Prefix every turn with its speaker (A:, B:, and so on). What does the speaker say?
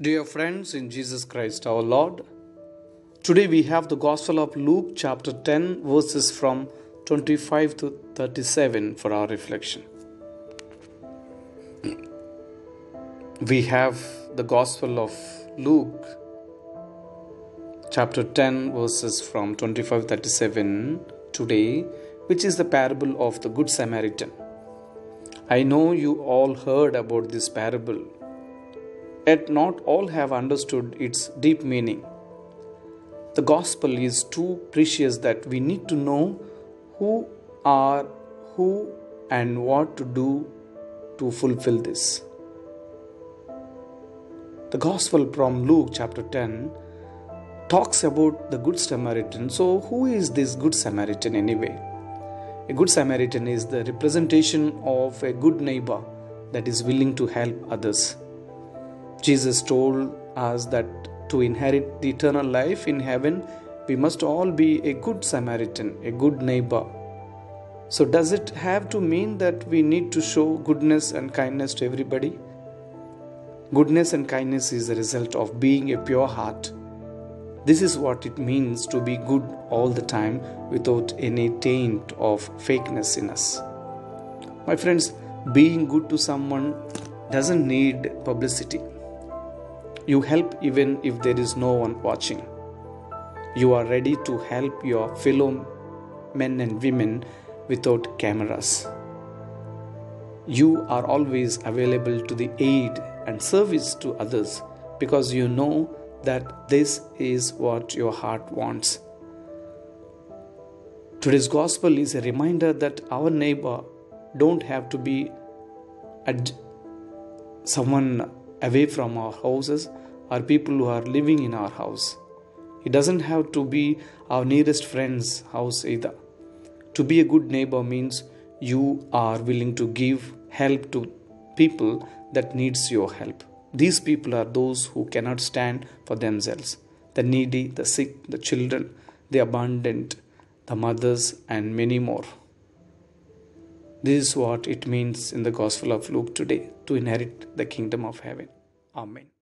A: Dear friends in Jesus Christ our Lord, today we have the Gospel of Luke chapter 10 verses from 25 to 37 for our reflection. We have the Gospel of Luke chapter 10 verses from 25 to 37 today which is the parable of the good samaritan i know you all heard about this parable yet not all have understood its deep meaning the gospel is too precious that we need to know who are who and what to do to fulfill this the gospel from luke chapter 10 talks about the Good Samaritan. So, who is this Good Samaritan anyway? A Good Samaritan is the representation of a good neighbor that is willing to help others. Jesus told us that to inherit the eternal life in heaven, we must all be a good Samaritan, a good neighbor. So, does it have to mean that we need to show goodness and kindness to everybody? Goodness and kindness is a result of being a pure heart this is what it means to be good all the time without any taint of fakeness in us. My friends, being good to someone doesn't need publicity. You help even if there is no one watching. You are ready to help your fellow men and women without cameras. You are always available to the aid and service to others because you know that this is what your heart wants. Today's gospel is a reminder that our neighbor don't have to be ad- someone away from our houses or people who are living in our house. It doesn't have to be our nearest friend's house either. To be a good neighbor means you are willing to give help to people that needs your help. These people are those who cannot stand for themselves the needy, the sick, the children, the abundant, the mothers, and many more. This is what it means in the Gospel of Luke today to inherit the kingdom of heaven. Amen.